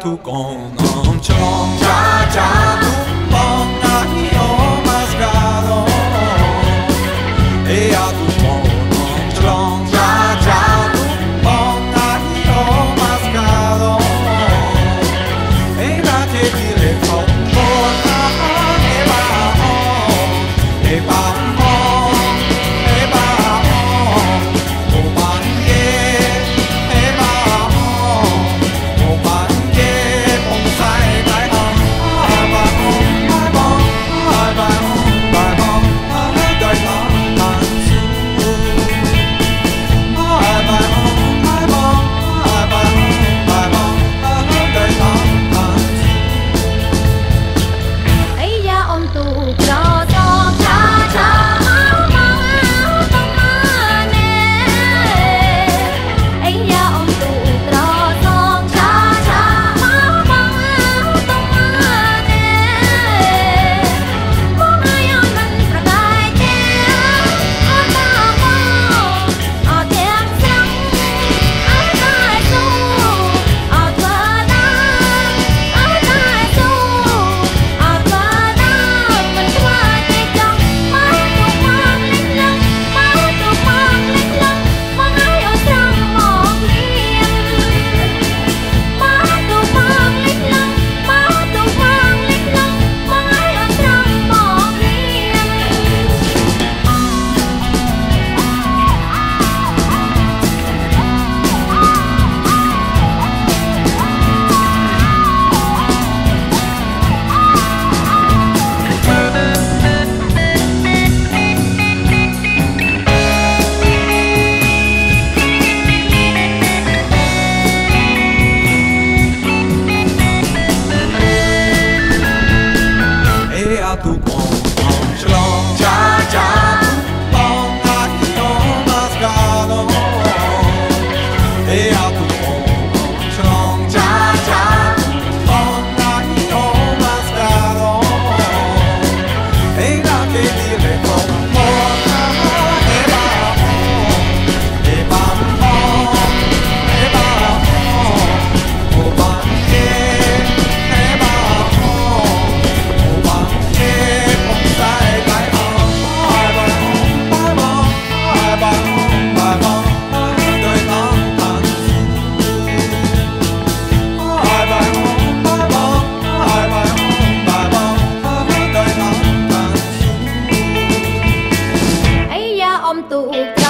to gong on chong cha cha bong na hi mas ga lo e a to tu